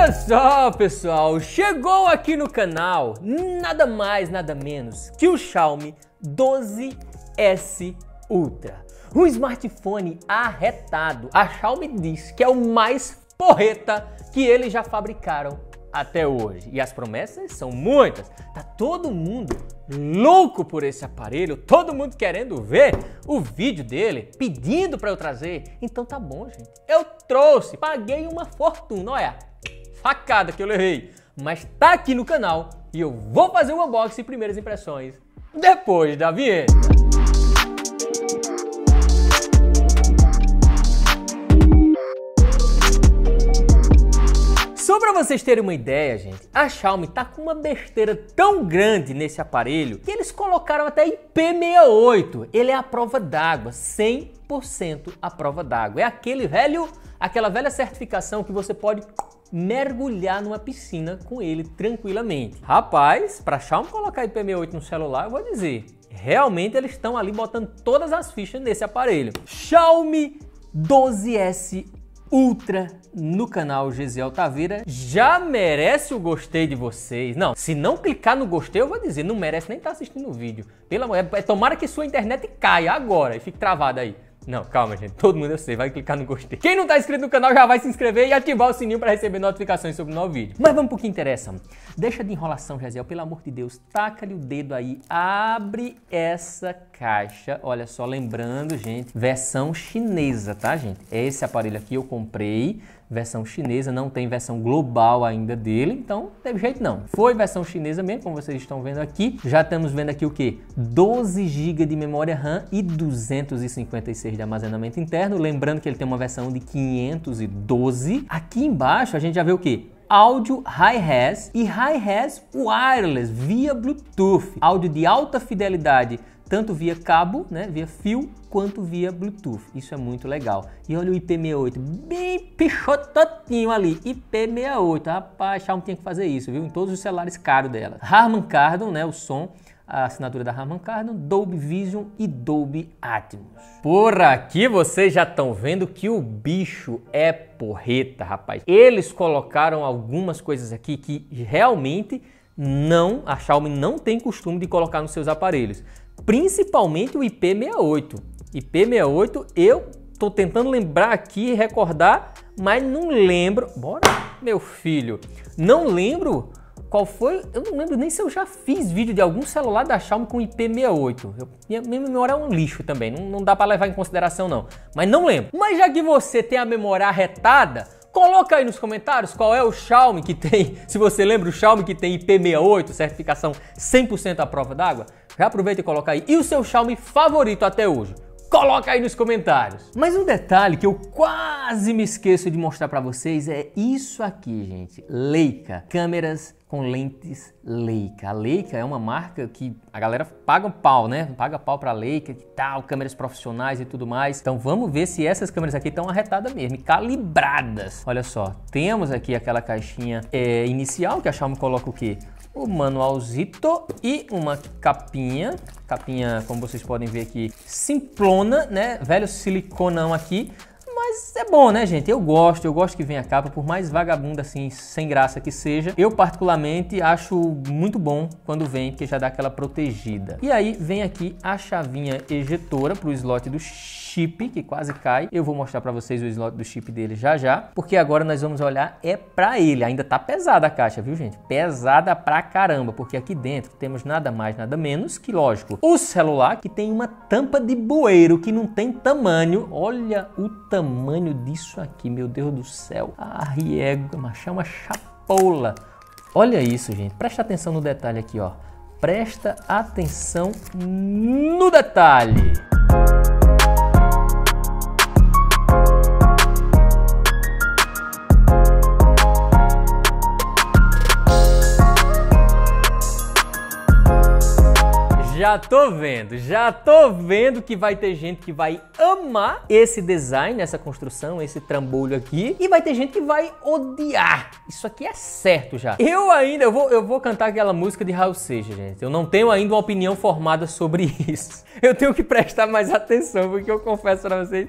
Olha só, pessoal, chegou aqui no canal nada mais, nada menos que o Xiaomi 12S Ultra. Um smartphone arretado. A Xiaomi diz que é o mais porreta que eles já fabricaram até hoje. E as promessas são muitas. Tá todo mundo louco por esse aparelho, todo mundo querendo ver o vídeo dele, pedindo para eu trazer. Então tá bom, gente. Eu trouxe, paguei uma fortuna, olha, facada que eu levei. Mas tá aqui no canal e eu vou fazer o unboxing e primeiras impressões depois da vinheta. Para vocês terem uma ideia, gente, a Xiaomi tá com uma besteira tão grande nesse aparelho que eles colocaram até IP68. Ele é a prova d'água, 100% a prova d'água. É aquele velho, aquela velha certificação que você pode mergulhar numa piscina com ele tranquilamente. Rapaz, para Xiaomi colocar IP68 no celular, eu vou dizer, realmente eles estão ali botando todas as fichas nesse aparelho. Xiaomi 12S Ultra no canal Gesiel Taveira já merece o gostei de vocês. Não, se não clicar no gostei, eu vou dizer, não merece nem estar tá assistindo o vídeo. Pelo amor, é, tomara que sua internet caia agora e fique travada aí. Não, calma, gente. Todo mundo eu sei, vai clicar no gostei. Quem não tá inscrito no canal já vai se inscrever e ativar o sininho para receber notificações sobre o novo vídeo. Mas vamos pro que interessa. Deixa de enrolação, Jaziel, pelo amor de Deus. Taca-lhe o dedo aí, abre essa caixa. Olha só, lembrando, gente, versão chinesa, tá, gente? Esse aparelho aqui eu comprei versão chinesa, não tem versão global ainda dele, então teve jeito não. Foi versão chinesa mesmo, como vocês estão vendo aqui. Já estamos vendo aqui o que? 12 GB de memória RAM e 256 de armazenamento interno. Lembrando que ele tem uma versão de 512. Aqui embaixo a gente já vê o que? áudio high-res e high-res wireless via Bluetooth, áudio de alta fidelidade tanto via cabo, né, via fio, quanto via Bluetooth. Isso é muito legal. E olha o IP68, bem pichototinho ali, IP68. Rapaz, Xiaomi tinha que fazer isso, viu? Em todos os celulares caros dela. Harman Kardon, né, o som, a assinatura da Harman Kardon, Dolby Vision e Dolby Atmos. Por aqui vocês já estão vendo que o bicho é porreta, rapaz. Eles colocaram algumas coisas aqui que realmente não, a Xiaomi não tem costume de colocar nos seus aparelhos principalmente o IP68. IP68 eu tô tentando lembrar aqui, recordar, mas não lembro. Bora, meu filho. Não lembro qual foi. Eu não lembro nem se eu já fiz vídeo de algum celular da Xiaomi com IP68. Eu, minha, minha memória é um lixo também, não, não dá para levar em consideração não. Mas não lembro. Mas já que você tem a memória arretada, Coloca aí nos comentários qual é o Xiaomi que tem, se você lembra o Xiaomi que tem IP68, certificação 100% à prova d'água. Já aproveita e coloca aí. E o seu Xiaomi favorito até hoje? Coloca aí nos comentários. Mas um detalhe que eu quase me esqueço de mostrar para vocês é isso aqui, gente. Leica, câmeras com lentes Leica. A Leica é uma marca que a galera paga um pau, né? Paga pau para Leica, que tal, câmeras profissionais e tudo mais. Então vamos ver se essas câmeras aqui estão arretadas mesmo, calibradas. Olha só, temos aqui aquela caixinha é, inicial que a Xiaomi coloca o quê? O manualzito e uma capinha, capinha como vocês podem ver aqui, simplona, né, velho siliconão aqui, mas é bom, né, gente? Eu gosto, eu gosto que venha a capa, por mais vagabunda assim, sem graça que seja. Eu particularmente acho muito bom quando vem, porque já dá aquela protegida. E aí vem aqui a chavinha ejetora para o slot do chip, que quase cai. Eu vou mostrar para vocês o slot do chip dele já já, porque agora nós vamos olhar é para ele. Ainda tá pesada a caixa, viu, gente? Pesada pra caramba, porque aqui dentro temos nada mais, nada menos que, lógico, o celular que tem uma tampa de bueiro que não tem tamanho. Olha o tamanho disso aqui, meu Deus do céu. A riego, é uma chapola. Olha isso, gente. Presta atenção no detalhe aqui, ó. Presta atenção no detalhe. Já tô vendo, já tô vendo que vai ter gente que vai amar esse design, essa construção, esse trambolho aqui, e vai ter gente que vai odiar. Isso aqui é certo já. Eu ainda, eu vou, eu vou cantar aquela música de Raul Seixas, gente. Eu não tenho ainda uma opinião formada sobre isso. Eu tenho que prestar mais atenção, porque eu confesso para vocês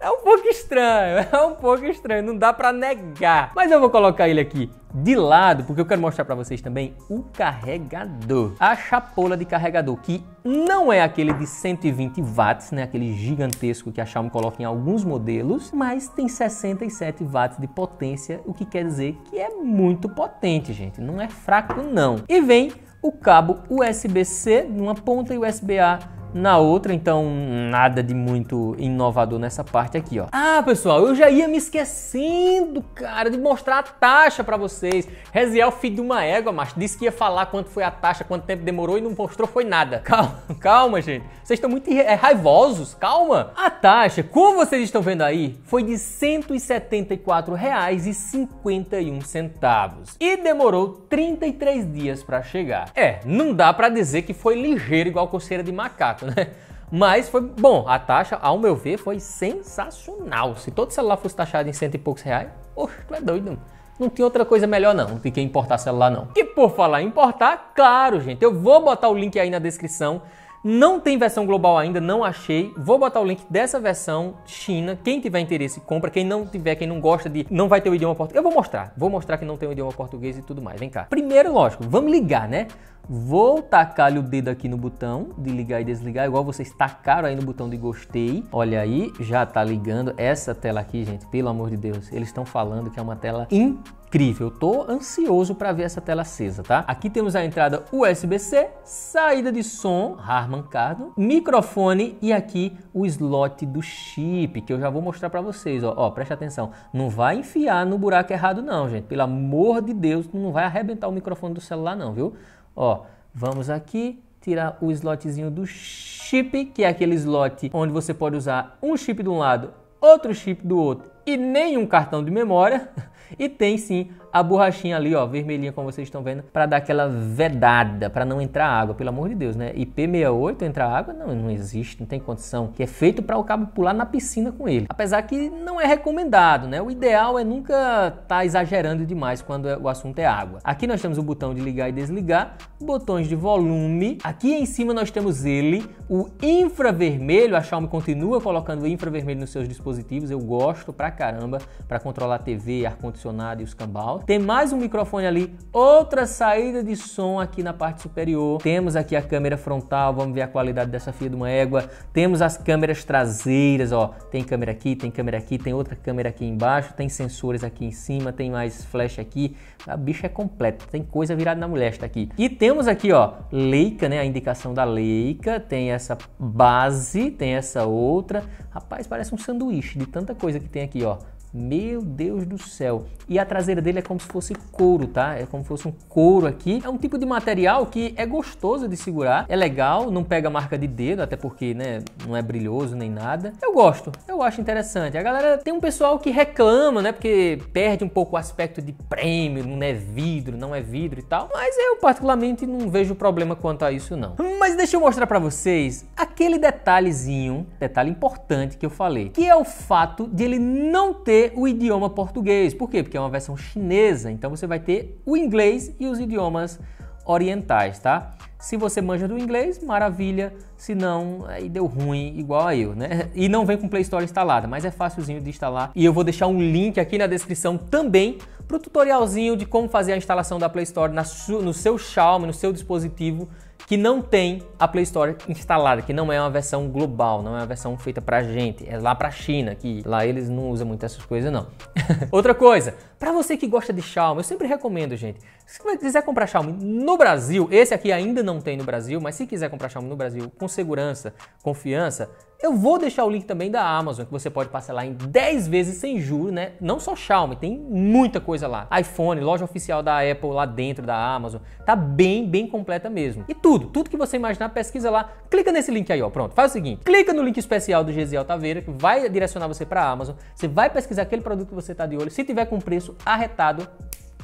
É um pouco estranho, é um pouco estranho, não dá para negar. Mas eu vou colocar ele aqui de lado, porque eu quero mostrar para vocês também o carregador. A chapola de carregador, que não é aquele de 120 watts, né, aquele gigantesco que a Xiaomi coloca em alguns modelos, mas tem 67 watts de potência, o que quer dizer que é muito potente, gente. Não é fraco não. E vem o cabo USB-C numa ponta e USB-A na outra, então nada de muito inovador nessa parte aqui, ó. Ah, pessoal, eu já ia me esquecendo, cara, de mostrar a taxa para vocês. Reziel, filho de uma égua, mas disse que ia falar quanto foi a taxa, quanto tempo demorou e não mostrou foi nada. Calma, calma, gente. Vocês estão muito é, raivosos, calma. A taxa, como vocês estão vendo aí, foi de R$ 174,51 e demorou 33 dias para chegar. É, não dá para dizer que foi ligeiro igual coceira de macaco né? Mas foi bom, a taxa, ao meu ver, foi sensacional. Se todo celular fosse taxado em cento e poucos reais, poxa, tu é doido. Não tinha outra coisa melhor não, do que importar celular não. E por falar em importar, claro, gente, eu vou botar o link aí na descrição. Não tem versão global ainda, não achei. Vou botar o link dessa versão China. Quem tiver interesse, compra. Quem não tiver, quem não gosta de, não vai ter o idioma português. Eu vou mostrar. Vou mostrar que não tem o idioma português e tudo mais. Vem cá. Primeiro, lógico, vamos ligar, né? Vou tacar o dedo aqui no botão de ligar e desligar, igual vocês tacaram aí no botão de gostei. Olha aí, já tá ligando. Essa tela aqui, gente, pelo amor de Deus, eles estão falando que é uma tela incrível. Eu tô ansioso para ver essa tela acesa, tá? Aqui temos a entrada USB-C, saída de som, Harman Kardon, microfone e aqui o slot do chip, que eu já vou mostrar para vocês, ó. ó. Preste atenção, não vai enfiar no buraco errado não, gente. Pelo amor de Deus, não vai arrebentar o microfone do celular não, viu? Ó, vamos aqui tirar o slotzinho do chip, que é aquele slot onde você pode usar um chip de um lado, outro chip do outro e nenhum cartão de memória. E tem sim a borrachinha ali, ó, vermelhinha, como vocês estão vendo, para dar aquela vedada, para não entrar água, pelo amor de Deus, né? IP68 entrar água, não, não existe, não tem condição. Que é feito para o cabo pular na piscina com ele. Apesar que não é recomendado, né? O ideal é nunca estar tá exagerando demais quando é, o assunto é água. Aqui nós temos o botão de ligar e desligar, botões de volume. Aqui em cima nós temos ele, o infravermelho. A Xiaomi continua colocando o infravermelho nos seus dispositivos. Eu gosto pra caramba para controlar TV, ar-condicionado e os cambal. Tem mais um microfone ali, outra saída de som aqui na parte superior. Temos aqui a câmera frontal, vamos ver a qualidade dessa fia de uma égua. Temos as câmeras traseiras, ó. Tem câmera aqui, tem câmera aqui, tem outra câmera aqui embaixo, tem sensores aqui em cima, tem mais flash aqui. A bicha é completa, tem coisa virada na mulher está aqui. E temos aqui, ó, Leica, né, a indicação da Leica, tem essa base, tem essa outra. Rapaz, parece um sanduíche de tanta coisa que tem aqui, ó. Meu Deus do céu. E a traseira dele é como se fosse couro, tá? É como se fosse um couro aqui. É um tipo de material que é gostoso de segurar, é legal, não pega marca de dedo, até porque, né, não é brilhoso nem nada. Eu gosto, eu acho interessante. A galera tem um pessoal que reclama, né, porque perde um pouco o aspecto de prêmio, não é vidro, não é vidro e tal. Mas eu particularmente não vejo problema quanto a isso não. Mas deixa eu mostrar para vocês aquele detalhezinho, detalhe importante que eu falei, que é o fato de ele não ter o idioma português. Por quê? Porque é uma versão chinesa, então você vai ter o inglês e os idiomas orientais, tá? Se você manja do inglês, maravilha. Se não, aí deu ruim, igual a eu, né? E não vem com Play Store instalada, mas é facilzinho de instalar. E eu vou deixar um link aqui na descrição também para o tutorialzinho de como fazer a instalação da Play Store no seu Xiaomi, no seu dispositivo que não tem a Play Store instalada, que não é uma versão global, não é uma versão feita pra gente, é lá pra China, que lá eles não usam muito essas coisas não. Outra coisa, para você que gosta de Xiaomi, eu sempre recomendo, gente, se você quiser comprar Xiaomi no Brasil, esse aqui ainda não tem no Brasil, mas se quiser comprar Xiaomi no Brasil com segurança, confiança, eu vou deixar o link também da Amazon, que você pode parcelar em 10 vezes sem juros, né? Não só Xiaomi, tem muita coisa lá. iPhone, loja oficial da Apple lá dentro da Amazon. Tá bem, bem completa mesmo. E tudo, tudo que você imaginar, pesquisa lá. Clica nesse link aí, ó. Pronto, faz o seguinte. Clica no link especial do Gesiel Taveira, que vai direcionar você para Amazon. Você vai pesquisar aquele produto que você tá de olho. Se tiver com preço arretado,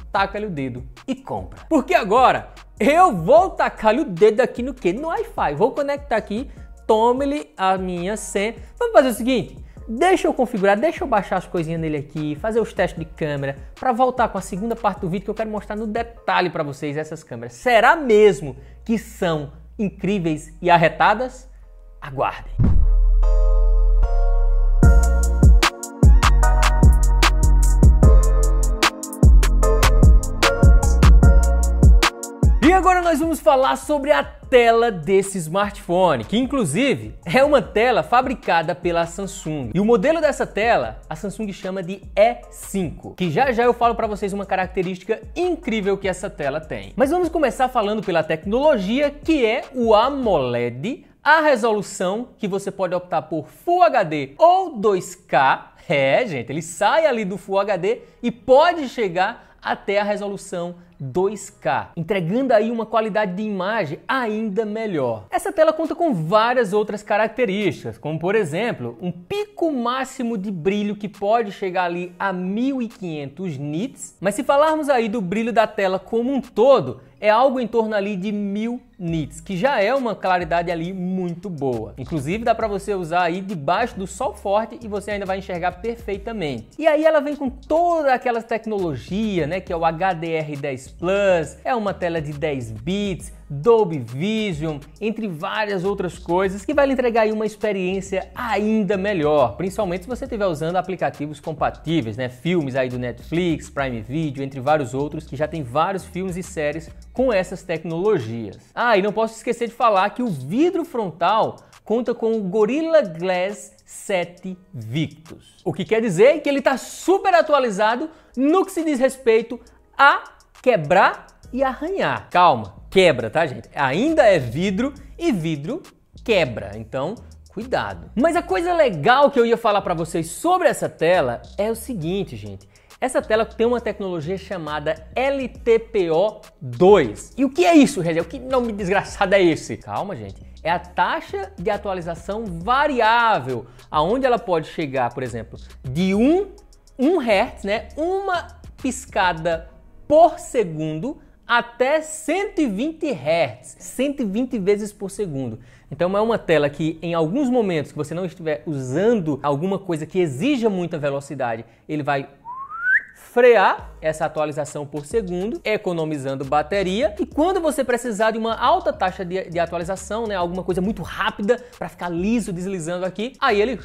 taca-lhe o dedo e compra. Porque agora eu vou tacar-lhe o dedo aqui no que? No Wi-Fi. Vou conectar aqui tome-lhe a minha senha. Vamos fazer o seguinte, deixa eu configurar, deixa eu baixar as coisinhas nele aqui, fazer os testes de câmera, para voltar com a segunda parte do vídeo que eu quero mostrar no detalhe para vocês essas câmeras. Será mesmo que são incríveis e arretadas? Aguardem! Agora nós vamos falar sobre a tela desse smartphone, que inclusive é uma tela fabricada pela Samsung. E o modelo dessa tela, a Samsung chama de E5, que já já eu falo para vocês uma característica incrível que essa tela tem. Mas vamos começar falando pela tecnologia, que é o AMOLED, a resolução que você pode optar por Full HD ou 2K. É, gente, ele sai ali do Full HD e pode chegar até a resolução 2K, entregando aí uma qualidade de imagem ainda melhor. Essa tela conta com várias outras características, como por exemplo, um pico máximo de brilho que pode chegar ali a 1500 nits, mas se falarmos aí do brilho da tela como um todo, é algo em torno ali de 1000 nits, que já é uma claridade ali muito boa. Inclusive dá para você usar aí debaixo do sol forte e você ainda vai enxergar perfeitamente. E aí ela vem com toda aquela tecnologia, né, que é o HDR10 Plus, é uma tela de 10 bits, Dolby Vision, entre várias outras coisas, que vai lhe entregar uma experiência ainda melhor, principalmente se você estiver usando aplicativos compatíveis, né? Filmes aí do Netflix, Prime Video, entre vários outros, que já tem vários filmes e séries com essas tecnologias. Ah, e não posso esquecer de falar que o vidro frontal conta com o Gorilla Glass 7 Victus. O que quer dizer que ele está super atualizado no que se diz respeito a quebrar e arranhar. Calma, quebra, tá, gente? Ainda é vidro e vidro quebra. Então, cuidado. Mas a coisa legal que eu ia falar para vocês sobre essa tela é o seguinte, gente. Essa tela tem uma tecnologia chamada LTPO2. E o que é isso, Regel? Que nome desgraçado é esse? Calma, gente. É a taxa de atualização variável, aonde ela pode chegar, por exemplo, de 1, 1 Hz, né? Uma piscada por segundo até 120 Hz, 120 vezes por segundo. Então é uma tela que em alguns momentos que você não estiver usando alguma coisa que exija muita velocidade, ele vai frear essa atualização por segundo, economizando bateria. E quando você precisar de uma alta taxa de, de atualização, né, alguma coisa muito rápida para ficar liso deslizando aqui, aí ele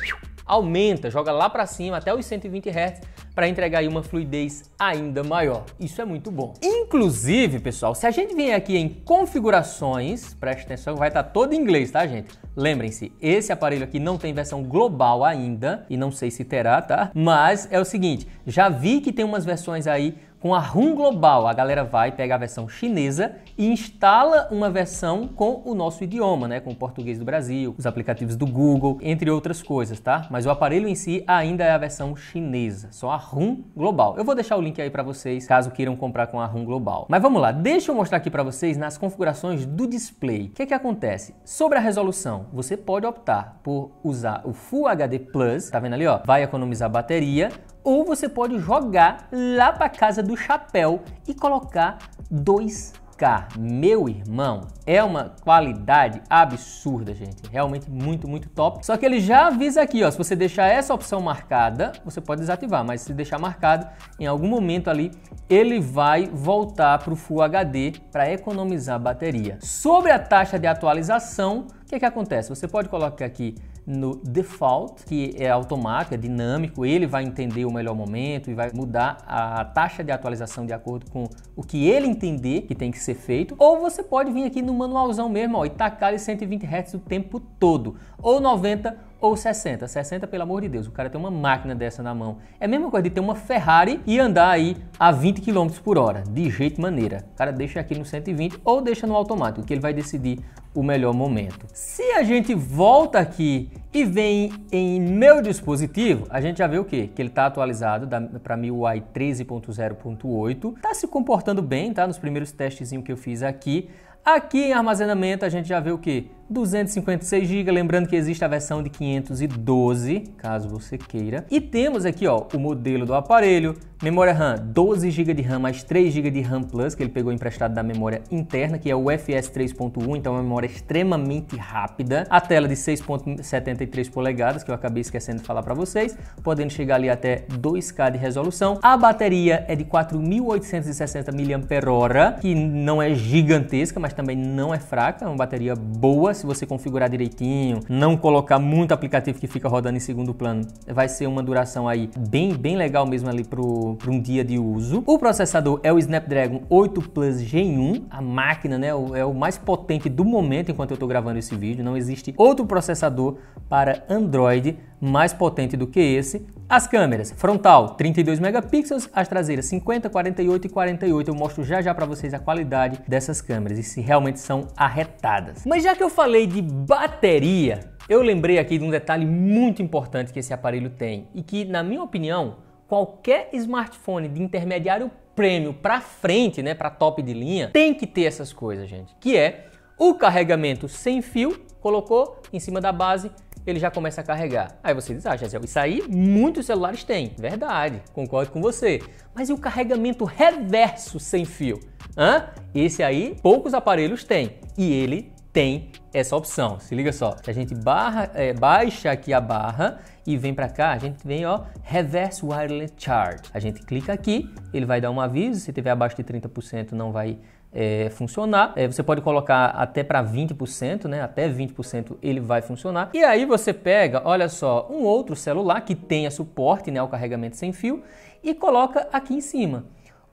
aumenta, joga lá para cima até os 120 Hz para entregar uma fluidez ainda maior. Isso é muito bom. Inclusive, pessoal, se a gente vier aqui em configurações, preste atenção, vai estar tá todo em inglês, tá, gente? Lembrem-se, esse aparelho aqui não tem versão global ainda e não sei se terá, tá? Mas é o seguinte, já vi que tem umas versões aí com a RUM Global, a galera vai pegar a versão chinesa e instala uma versão com o nosso idioma, né? Com o português do Brasil, os aplicativos do Google, entre outras coisas, tá? Mas o aparelho em si ainda é a versão chinesa, só a RUM Global. Eu vou deixar o link aí para vocês, caso queiram comprar com a RUM Global. Mas vamos lá, deixa eu mostrar aqui para vocês nas configurações do display. O que é que acontece? Sobre a resolução, você pode optar por usar o Full HD Plus, tá vendo ali, ó? Vai economizar bateria, ou você pode jogar lá para casa do chapéu e colocar 2K. Meu irmão, é uma qualidade absurda, gente. Realmente muito, muito top. Só que ele já avisa aqui, ó, se você deixar essa opção marcada, você pode desativar, mas se deixar marcado, em algum momento ali, ele vai voltar para o Full HD para economizar bateria. Sobre a taxa de atualização, o que, que acontece? Você pode colocar aqui no default, que é automático, é dinâmico, ele vai entender o melhor momento e vai mudar a taxa de atualização de acordo com o que ele entender que tem que ser feito. Ou você pode vir aqui no manualzão mesmo ó, e tacar ele 120 Hz o tempo todo, ou 90 ou 60. 60, pelo amor de Deus, o cara tem uma máquina dessa na mão. É a mesma coisa de ter uma Ferrari e andar aí a 20 km por hora, de jeito maneira. O cara deixa aqui no 120 ou deixa no automático, que ele vai decidir o melhor momento. Se a gente volta aqui e vem em meu dispositivo, a gente já vê o quê? Que ele está atualizado para MIUI 13.0.8, está se comportando bem, tá? Nos primeiros testes que eu fiz aqui. Aqui em armazenamento a gente já vê o que? 256 GB, lembrando que existe a versão de 512, caso você queira. E temos aqui ó, o modelo do aparelho, memória RAM 12 GB de RAM mais 3 GB de RAM Plus, que ele pegou emprestado da memória interna, que é o UFS 3.1, então é uma memória extremamente rápida. A tela de 6.73 polegadas, que eu acabei esquecendo de falar para vocês, podendo chegar ali até 2K de resolução. A bateria é de 4.860 mAh, que não é gigantesca, mas também não é fraca, é uma bateria boa se você configurar direitinho, não colocar muito aplicativo que fica rodando em segundo plano, vai ser uma duração aí bem, bem legal mesmo ali para um dia de uso. O processador é o Snapdragon 8 Plus Gen 1, a máquina né, é o mais potente do momento enquanto eu estou gravando esse vídeo, não existe outro processador para Android mais potente do que esse. As câmeras, frontal 32 megapixels, as traseiras 50, 48 e 48. Eu mostro já já para vocês a qualidade dessas câmeras e se realmente são arretadas. Mas já que eu falei de bateria, eu lembrei aqui de um detalhe muito importante que esse aparelho tem e que, na minha opinião, qualquer smartphone de intermediário prêmio para frente, né, para top de linha, tem que ter essas coisas, gente, que é o carregamento sem fio, colocou em cima da base ele já começa a carregar. Aí você diz, ah, Gisele, isso aí muitos celulares têm. Verdade, concordo com você. Mas e o carregamento reverso sem fio? Hã? Esse aí poucos aparelhos têm. E ele tem essa opção. Se liga só, se a gente barra, é, baixa aqui a barra e vem para cá, a gente vem ó, Reverse Wireless Charge. A gente clica aqui, ele vai dar um aviso, se tiver abaixo de 30% não vai é, funcionar. É, você pode colocar até para 20%, né? Até 20% ele vai funcionar. E aí você pega, olha só, um outro celular que tenha suporte né, ao carregamento sem fio e coloca aqui em cima.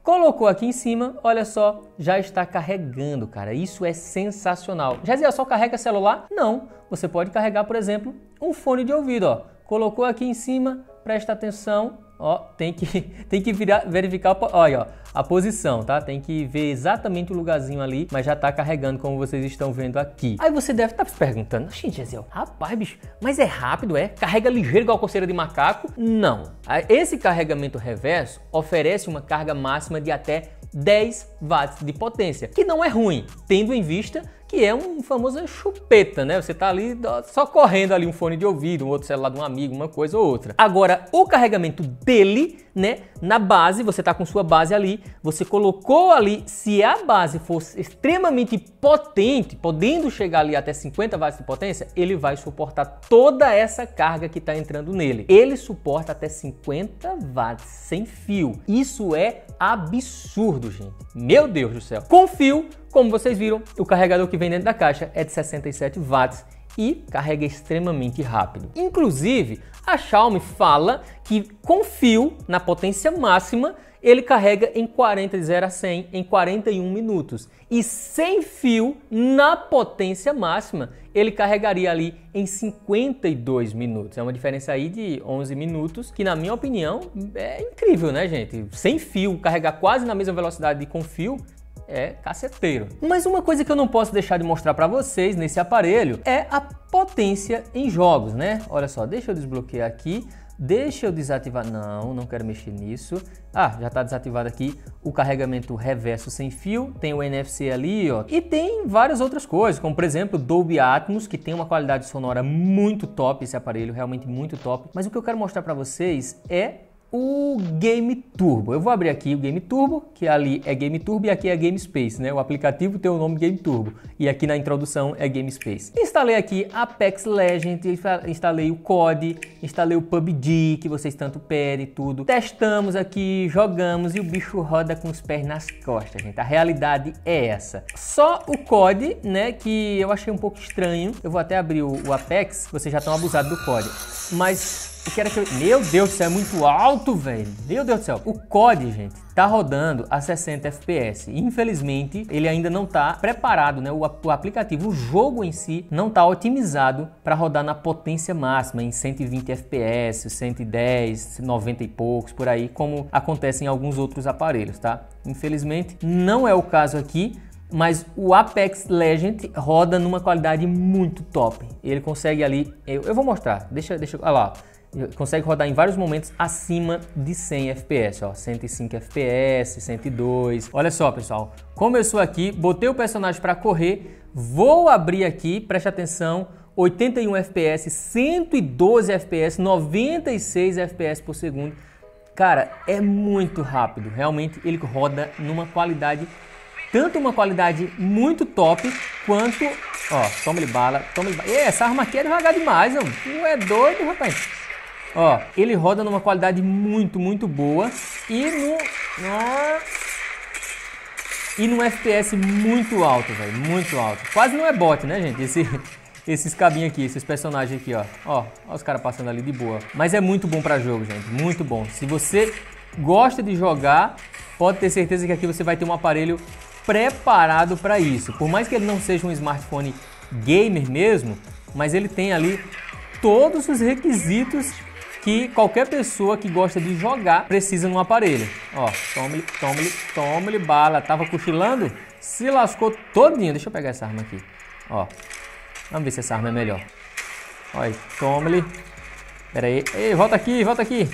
Colocou aqui em cima, olha só, já está carregando, cara. Isso é sensacional. Já só carrega celular? Não. Você pode carregar, por exemplo, um fone de ouvido, ó. Colocou aqui em cima, presta atenção, ó, tem que, tem que virar, verificar, olha, ó, a posição, tá? Tem que ver exatamente o lugarzinho ali, mas já tá carregando como vocês estão vendo aqui. Aí você deve estar tá se perguntando, gente, Gesiel, rapaz, bicho, mas é rápido, é? Carrega ligeiro igual coceira de macaco? Não. Esse carregamento reverso oferece uma carga máxima de até 10 watts de potência, que não é ruim, tendo em vista que é um famoso chupeta, né? Você tá ali só correndo ali um fone de ouvido, um outro celular de um amigo, uma coisa ou outra. Agora, o carregamento dele, né, na base, você tá com sua base ali, você colocou ali, se a base fosse extremamente potente, podendo chegar ali até 50 watts de potência, ele vai suportar toda essa carga que está entrando nele. Ele suporta até 50 watts sem fio. Isso é absurdo, gente. Meu Deus do céu. Com fio, como vocês viram, o carregador que vem dentro da caixa é de 67 watts e carrega extremamente rápido. Inclusive, a Xiaomi fala que com fio na potência máxima ele carrega em 40 de 0 a 100 em 41 minutos e sem fio na potência máxima ele carregaria ali em 52 minutos. É uma diferença aí de 11 minutos que na minha opinião é incrível, né, gente? Sem fio, carregar quase na mesma velocidade de com fio é caceteiro. Mas uma coisa que eu não posso deixar de mostrar para vocês nesse aparelho é a potência em jogos, né? Olha só, deixa eu desbloquear aqui. Deixa eu desativar. Não, não quero mexer nisso. Ah, já está desativado aqui o carregamento reverso sem fio. Tem o NFC ali, ó. E tem várias outras coisas, como por exemplo Dolby Atmos, que tem uma qualidade sonora muito top esse aparelho, realmente muito top. Mas o que eu quero mostrar para vocês é o Game Turbo. Eu vou abrir aqui o Game Turbo, que ali é Game Turbo e aqui é Game Space, né? O aplicativo tem o nome Game Turbo e aqui na introdução é Game Space. Instalei aqui Apex Legends, instalei o COD, instalei o PUBG, que vocês tanto pedem tudo. Testamos aqui, jogamos e o bicho roda com os pés nas costas, gente. A realidade é essa. Só o COD, né, que eu achei um pouco estranho. Eu vou até abrir o, o Apex, vocês já estão abusados do COD. Mas o que era que eu... Meu Deus do céu, é muito alto, velho. Meu Deus do céu. O COD, gente, tá rodando a 60 FPS. Infelizmente, ele ainda não tá preparado, né? O, o aplicativo, o jogo em si, não tá otimizado para rodar na potência máxima, em 120 FPS, 110, 90 e poucos, por aí, como acontece em alguns outros aparelhos, tá? Infelizmente, não é o caso aqui, mas o Apex Legend roda numa qualidade muito top. Ele consegue ali, eu, eu vou mostrar, deixa, deixa, olha lá, consegue rodar em vários momentos acima de 100 FPS, ó, 105 FPS, 102. Olha só, pessoal, começou aqui, botei o personagem para correr, vou abrir aqui, preste atenção, 81 FPS, 112 FPS, 96 FPS por segundo. Cara, é muito rápido, realmente ele roda numa qualidade tanto uma qualidade muito top quanto, ó, toma-lhe bala, toma-lhe bala. E essa arma aqui é devagar demais. Tu é doido, rapaz. Ó, ele roda numa qualidade muito, muito boa e no... e num FPS muito alto, velho, muito alto. Quase não é bot, né, gente? Esse, esses cabinhos aqui, esses personagens aqui, ó. Ó, ó os caras passando ali de boa. Mas é muito bom para jogo, gente, muito bom. Se você gosta de jogar, pode ter certeza que aqui você vai ter um aparelho preparado para isso. Por mais que ele não seja um smartphone gamer mesmo, mas ele tem ali todos os requisitos que qualquer pessoa que gosta de jogar precisa num aparelho. Ó, tome-lhe, tome-lhe, tome-lhe bala. Tava cochilando, se lascou todinho. Deixa eu pegar essa arma aqui. Ó, vamos ver se essa arma é melhor. Olha, tome-lhe. Pera aí. Ei, volta aqui, volta aqui.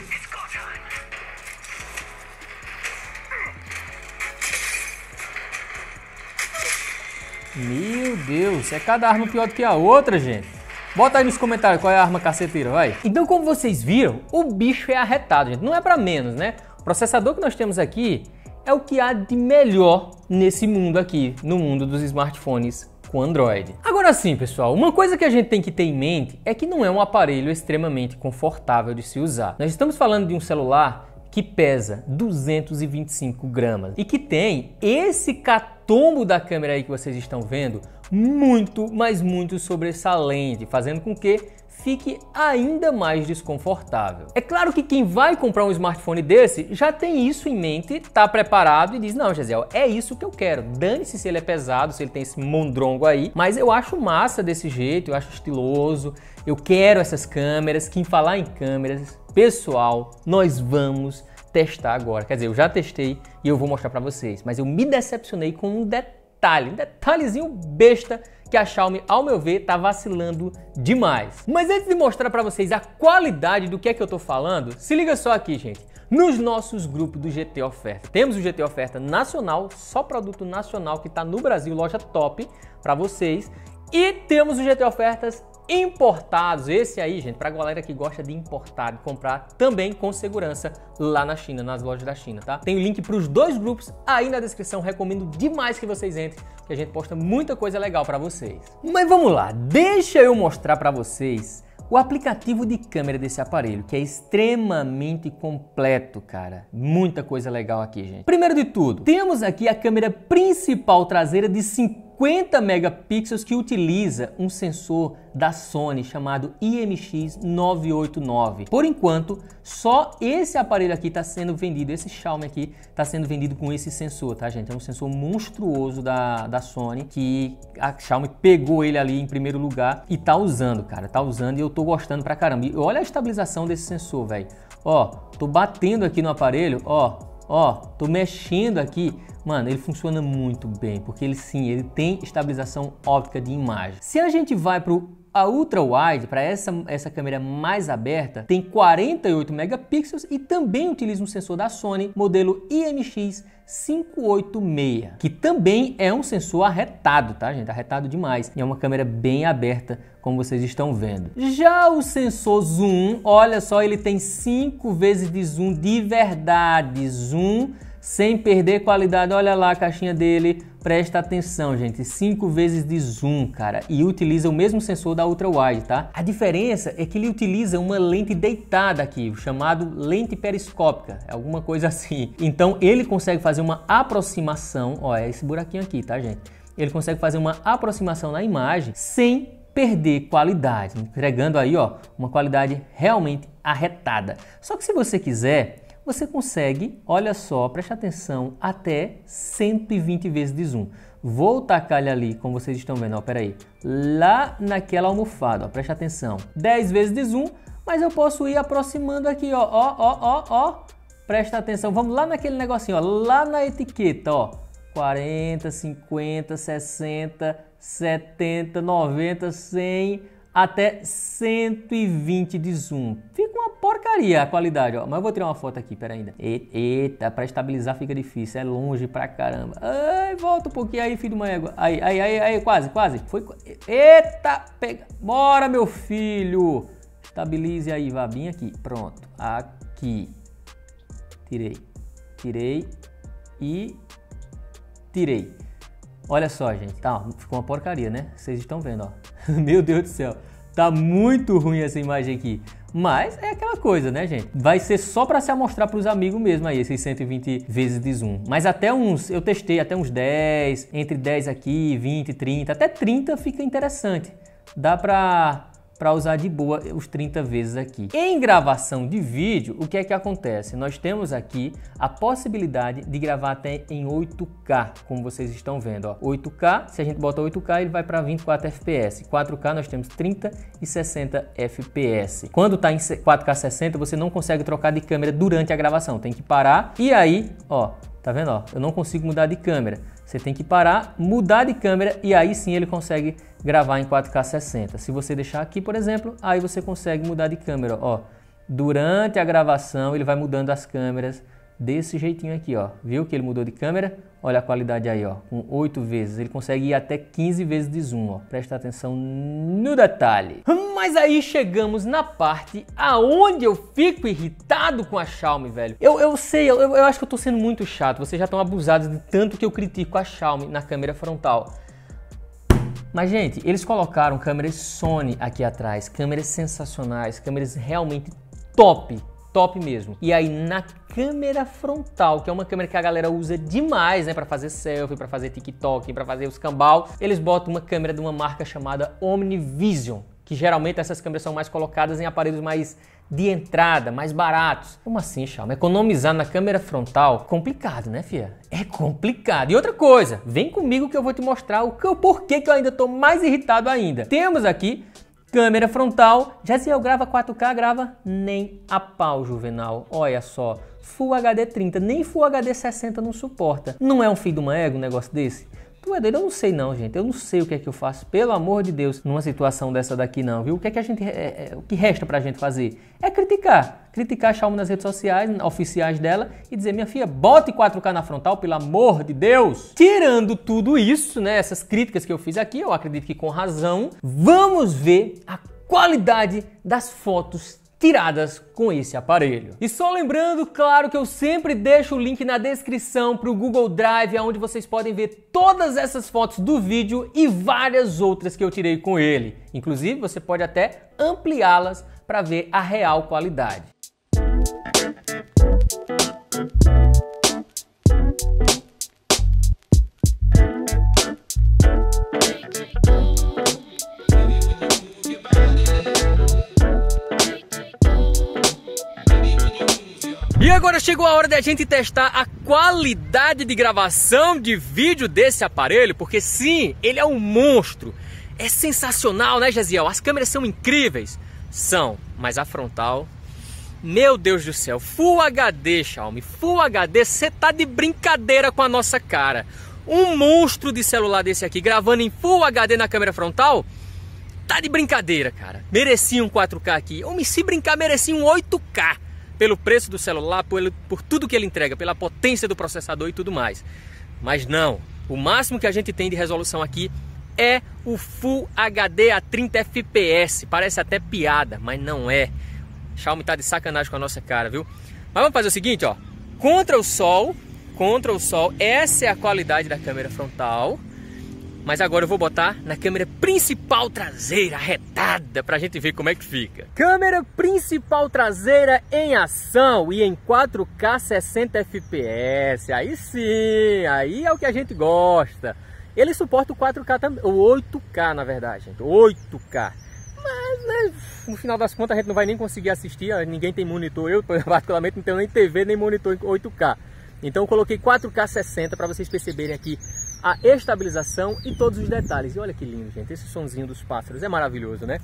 Meu Deus, é cada arma pior do que a outra, gente. Bota aí nos comentários qual é a arma caceteira, vai. Então, como vocês viram, o bicho é arretado, gente. Não é para menos, né? O processador que nós temos aqui é o que há de melhor nesse mundo aqui, no mundo dos smartphones com Android. Agora sim, pessoal, uma coisa que a gente tem que ter em mente é que não é um aparelho extremamente confortável de se usar. Nós estamos falando de um celular que pesa 225 gramas e que tem esse catombo da câmera aí que vocês estão vendo muito, mas muito sobressalente, fazendo com que fique ainda mais desconfortável. É claro que quem vai comprar um smartphone desse já tem isso em mente, está preparado e diz: Não, Gisele, é isso que eu quero. Dane-se se ele é pesado, se ele tem esse mondrongo aí, mas eu acho massa desse jeito, eu acho estiloso, eu quero essas câmeras. Quem falar em câmeras, pessoal, nós vamos testar agora. Quer dizer, eu já testei e eu vou mostrar para vocês, mas eu me decepcionei com um detalhe, um detalhezinho besta que a Xiaomi, ao meu ver, tá vacilando demais. Mas antes de mostrar para vocês a qualidade do que é que eu tô falando, se liga só aqui, gente. Nos nossos grupos do GT Oferta. Temos o GT Oferta nacional, só produto nacional que está no Brasil, loja top para vocês. E temos o GT Ofertas importados. Esse aí, gente, para a galera que gosta de importar, de comprar também com segurança lá na China, nas lojas da China, tá? Tem o link para os dois grupos aí na descrição. Recomendo demais que vocês entrem, que a gente posta muita coisa legal para vocês. Mas vamos lá, deixa eu mostrar para vocês o aplicativo de câmera desse aparelho, que é extremamente completo, cara. Muita coisa legal aqui, gente. Primeiro de tudo, temos aqui a câmera principal traseira de 50 megapixels que utiliza um sensor da Sony chamado IMX989. Por enquanto, só esse aparelho aqui está sendo vendido, esse Xiaomi aqui está sendo vendido com esse sensor, tá gente? É um sensor monstruoso da, da Sony que a Xiaomi pegou ele ali em primeiro lugar e tá usando, cara, tá usando e eu tô gostando pra caramba. E olha a estabilização desse sensor, velho. Ó, tô batendo aqui no aparelho, ó, ó, tô mexendo aqui. Mano, ele funciona muito bem, porque ele sim, ele tem estabilização óptica de imagem. Se a gente vai pro a ultra wide, para essa, essa câmera mais aberta, tem 48 megapixels e também utiliza um sensor da Sony, modelo IMX 586, que também é um sensor arretado, tá, gente? Arretado demais. E é uma câmera bem aberta, como vocês estão vendo. Já o sensor zoom, olha só, ele tem 5 vezes de zoom de verdade. Zoom sem perder qualidade. Olha lá a caixinha dele, presta atenção, gente. 5 vezes de zoom, cara, e utiliza o mesmo sensor da ultra wide, tá? A diferença é que ele utiliza uma lente deitada aqui, chamado lente periscópica, é alguma coisa assim. Então ele consegue fazer uma aproximação, ó, é esse buraquinho aqui, tá, gente? Ele consegue fazer uma aproximação na imagem sem perder qualidade, entregando aí, ó, uma qualidade realmente arretada. Só que se você quiser você consegue, olha só, preste atenção, até 120 vezes de zoom. Vou tacar ali, como vocês estão vendo, ó, peraí, lá naquela almofada, ó, preste atenção. 10 vezes de zoom, mas eu posso ir aproximando aqui, ó, ó, ó, ó, ó. Presta atenção, vamos lá naquele negocinho, ó, lá na etiqueta, ó. 40, 50, 60, 70, 90, 100, até 120 de zoom. Fica uma porcaria a qualidade, ó. Mas eu vou tirar uma foto aqui, pera ainda. Eita, para estabilizar fica difícil, é longe pra caramba. Ai, volta um pouquinho aí, filho de uma égua. Aí, aí, aí, aí, quase, quase. Foi. Eita, pega. Bora, meu filho. Estabilize aí, vá bem aqui. Pronto. Aqui. Tirei. Tirei e tirei. Olha só, gente, tá, ficou uma porcaria, né? Vocês estão vendo, ó. Meu Deus do céu. Tá muito ruim essa imagem aqui. Mas é aquela coisa, né, gente? Vai ser só para se amostrar para os amigos mesmo aí, esses 120 vezes de zoom. Mas até uns, eu testei até uns 10, entre 10 aqui, 20, 30, até 30 fica interessante. Dá para para usar de boa os 30 vezes aqui. Em gravação de vídeo, o que é que acontece? Nós temos aqui a possibilidade de gravar até em 8K, como vocês estão vendo. Ó. 8K, se a gente bota 8K, ele vai para 24 FPS. 4K nós temos 30 e 60 FPS. Quando está em 4K 60, você não consegue trocar de câmera durante a gravação. Tem que parar e aí, ó, tá vendo? Ó, eu não consigo mudar de câmera. Você tem que parar, mudar de câmera e aí sim ele consegue gravar em 4K 60. Se você deixar aqui, por exemplo, aí você consegue mudar de câmera. Ó, durante a gravação ele vai mudando as câmeras desse jeitinho aqui, ó. Viu que ele mudou de câmera? Olha a qualidade aí, ó. Com 8 vezes. Ele consegue ir até 15 vezes de zoom, ó. Presta atenção no detalhe. Mas aí chegamos na parte aonde eu fico irritado com a Xiaomi, velho. Eu, eu sei, eu, eu acho que eu tô sendo muito chato. Vocês já estão abusados de tanto que eu critico a Xiaomi na câmera frontal. Mas, gente, eles colocaram câmeras Sony aqui atrás, câmeras sensacionais, câmeras realmente top top mesmo. E aí na câmera frontal, que é uma câmera que a galera usa demais, né, para fazer selfie, para fazer TikTok, para fazer os cambal, eles botam uma câmera de uma marca chamada Omnivision, que geralmente essas câmeras são mais colocadas em aparelhos mais de entrada, mais baratos. Como assim, Xiaomi? Economizar na câmera frontal? Complicado, né, fia? É complicado. E outra coisa, vem comigo que eu vou te mostrar o, porquê que eu ainda estou mais irritado ainda. Temos aqui Câmera frontal, já se eu grava 4K, grava nem a pau, Juvenal. Olha só, Full HD 30, nem Full HD 60 não suporta. Não é um filho de uma égua um negócio desse? Tu é doido? Eu não sei não, gente. Eu não sei o que é que eu faço, pelo amor de Deus, numa situação dessa daqui não, viu? O que é que a gente, é, é, o que resta pra gente fazer? É criticar. Criticar a Xiaomi nas redes sociais, oficiais dela, e dizer, minha filha, bote 4K na frontal, pelo amor de Deus. Tirando tudo isso, né, essas críticas que eu fiz aqui, eu acredito que com razão, vamos ver a qualidade das fotos tiradas com esse aparelho. E só lembrando, claro, que eu sempre deixo o link na descrição para o Google Drive, onde vocês podem ver todas essas fotos do vídeo e várias outras que eu tirei com ele. Inclusive, você pode até ampliá-las para ver a real qualidade. Agora chegou a hora de a gente testar a qualidade de gravação de vídeo desse aparelho, porque sim, ele é um monstro. É sensacional, né, Jaziel? As câmeras são incríveis. São, mas a frontal, meu Deus do céu, Full HD, Xiaomi, Full HD, você tá de brincadeira com a nossa cara. Um monstro de celular desse aqui gravando em Full HD na câmera frontal, tá de brincadeira, cara. Merecia um 4K aqui. Ou se brincar, merecia um 8K pelo preço do celular, por, por tudo que ele entrega, pela potência do processador e tudo mais. Mas não, o máximo que a gente tem de resolução aqui é o Full HD a 30 FPS. Parece até piada, mas não é. Xiaomi tá de sacanagem com a nossa cara, viu? Mas vamos fazer o seguinte, ó. Contra o sol, contra o sol, essa é a qualidade da câmera frontal. Mas agora eu vou botar na câmera principal traseira, retada, pra gente ver como é que fica. Câmera principal traseira em ação e em 4K 60 FPS. Aí sim, aí é o que a gente gosta. Ele suporta o 4K também, o 8K na verdade, gente, 8K. Mas, né, no final das contas a gente não vai nem conseguir assistir, ninguém tem monitor, eu particularmente não tenho nem TV nem monitor em 8K. Então eu coloquei 4K 60 para vocês perceberem aqui a estabilização e todos os detalhes. E olha que lindo, gente, esse sonzinho dos pássaros é maravilhoso, né?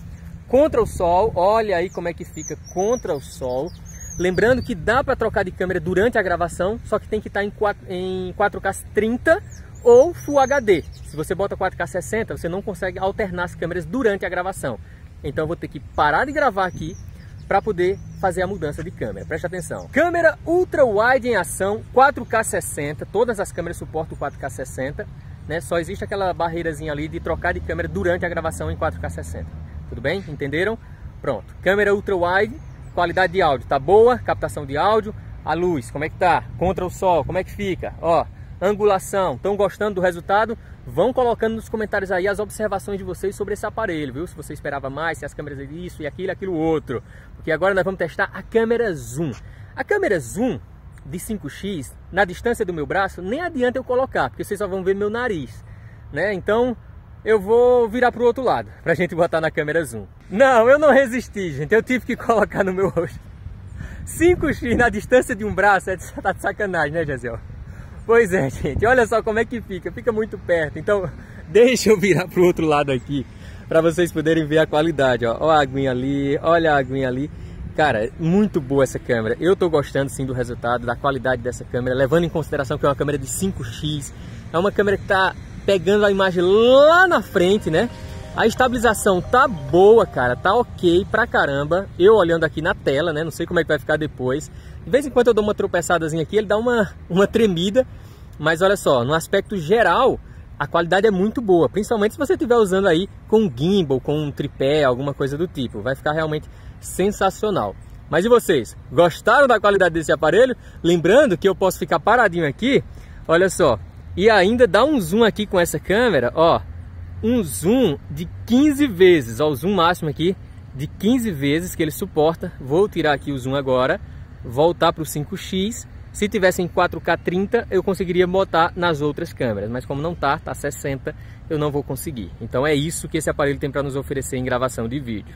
Contra o sol, olha aí como é que fica contra o sol. Lembrando que dá para trocar de câmera durante a gravação, só que tem que estar em 4K 30 ou Full HD. Se você bota 4K 60, você não consegue alternar as câmeras durante a gravação. Então eu vou ter que parar de gravar aqui para poder fazer a mudança de câmera. Preste atenção. Câmera ultra wide em ação, 4K 60. Todas as câmeras suportam 4K 60. Né? Só existe aquela barreirazinha ali de trocar de câmera durante a gravação em 4K 60. Tudo bem? Entenderam? Pronto. Câmera ultra wide, qualidade de áudio tá boa, captação de áudio. A luz, como é que tá? Contra o sol, como é que fica? Ó, angulação. Estão gostando do resultado? Vão colocando nos comentários aí as observações de vocês sobre esse aparelho, viu? Se você esperava mais, se as câmeras isso e aquilo, aquilo outro. Porque agora nós vamos testar a câmera zoom. A câmera zoom de 5x, na distância do meu braço, nem adianta eu colocar, porque vocês só vão ver meu nariz, né? Então, eu vou virar pro outro lado, pra gente botar na câmera zoom. Não, eu não resisti, gente. Eu tive que colocar no meu rosto. 5x na distância de um braço, é de, tá de sacanagem, né, Gisele? Pois é, gente. Olha só como é que fica. Fica muito perto. Então, deixa eu virar pro outro lado aqui para vocês poderem ver a qualidade, ó. Ó a aguinha ali, olha a aguinha ali. Cara, muito boa essa câmera. Eu tô gostando sim do resultado, da qualidade dessa câmera, levando em consideração que é uma câmera de 5x. É uma câmera que tá pegando a imagem lá na frente, né? A estabilização tá boa, cara, tá ok pra caramba. Eu olhando aqui na tela, né? Não sei como é que vai ficar depois. De vez em quando eu dou uma tropeçadazinha aqui, ele dá uma, uma tremida. Mas olha só, no aspecto geral, a qualidade é muito boa. Principalmente se você estiver usando aí com gimbal, com um tripé, alguma coisa do tipo. Vai ficar realmente sensacional. Mas e vocês? Gostaram da qualidade desse aparelho? Lembrando que eu posso ficar paradinho aqui, olha só. E ainda dá um zoom aqui com essa câmera, ó. Um zoom de 15 vezes, ó, o zoom máximo aqui de 15 vezes que ele suporta. Vou tirar aqui o zoom agora voltar para o 5x. Se tivesse em 4K 30, eu conseguiria botar nas outras câmeras, mas como não tá, tá 60, eu não vou conseguir. Então é isso que esse aparelho tem para nos oferecer em gravação de vídeo.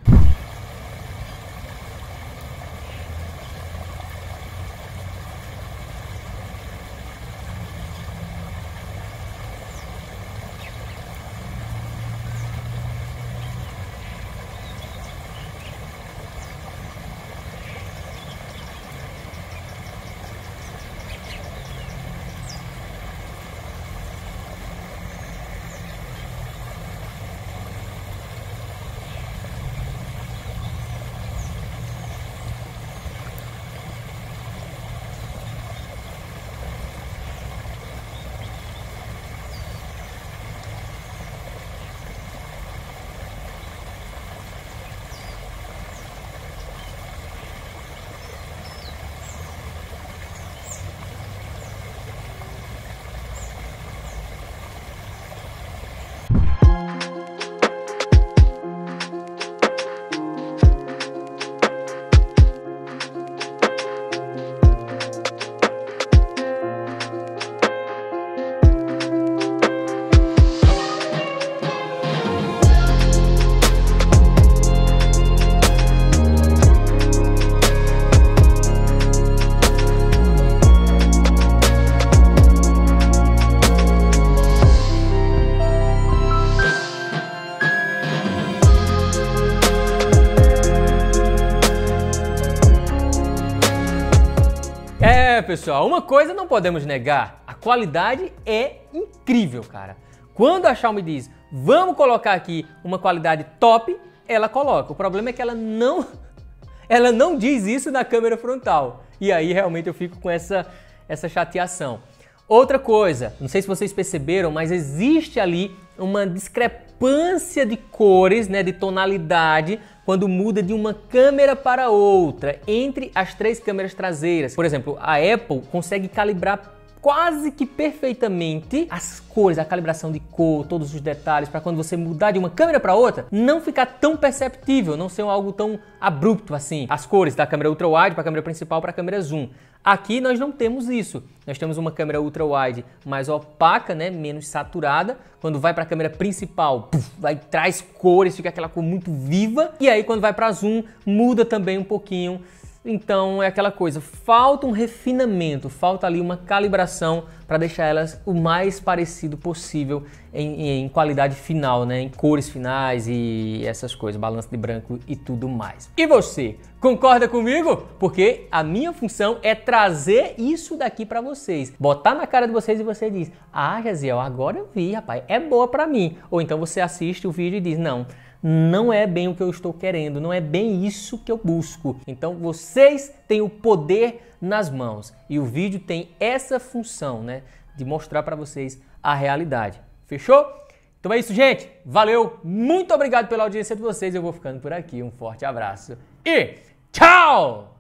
Pessoal, uma coisa não podemos negar, a qualidade é incrível, cara. Quando a Xiaomi diz, vamos colocar aqui uma qualidade top, ela coloca. O problema é que ela não ela não diz isso na câmera frontal. E aí realmente eu fico com essa essa chateação. Outra coisa, não sei se vocês perceberam, mas existe ali uma discrepância de cores, né, de tonalidade quando muda de uma câmera para outra entre as três câmeras traseiras. Por exemplo, a Apple consegue calibrar quase que perfeitamente as cores, a calibração de cor, todos os detalhes, para quando você mudar de uma câmera para outra, não ficar tão perceptível, não ser algo tão abrupto assim. As cores da câmera ultra wide para a câmera principal para a câmera zoom. Aqui nós não temos isso. Nós temos uma câmera ultra wide mais opaca, né, menos saturada. Quando vai para a câmera principal, puff, vai traz cores, fica aquela cor muito viva. E aí quando vai para zoom, muda também um pouquinho então é aquela coisa, falta um refinamento, falta ali uma calibração para deixar elas o mais parecido possível em, em, qualidade final, né? em cores finais e essas coisas, balanço de branco e tudo mais. E você, concorda comigo? Porque a minha função é trazer isso daqui para vocês, botar na cara de vocês e você diz: Ah, Jaziel, agora eu vi, rapaz, é boa para mim. Ou então você assiste o vídeo e diz: Não não é bem o que eu estou querendo, não é bem isso que eu busco. Então vocês têm o poder nas mãos e o vídeo tem essa função, né, de mostrar para vocês a realidade. Fechou? Então é isso, gente. Valeu, muito obrigado pela audiência de vocês. Eu vou ficando por aqui. Um forte abraço e tchau!